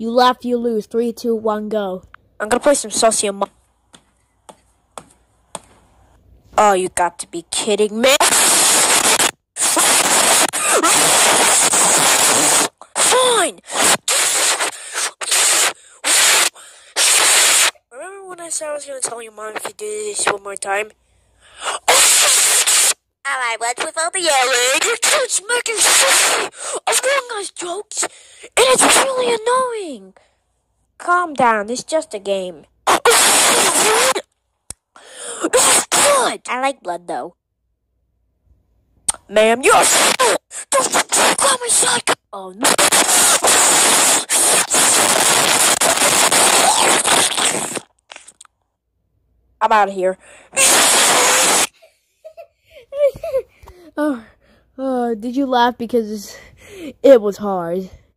You laugh, you lose. Three, two, one, go. I'm gonna play some saucy among. Oh, you got to be kidding me! Fine. Remember when I said I was gonna tell your mom if you do this one more time? Alright, what's with all the yelling? Your kid's making silly Among Jokes, and it's really annoying. Calm down, it's just a game. This is blood! I like blood though. Ma'am, you're Don't call me psycho! Oh no. I'm out of here. oh, oh, did you laugh because it was hard?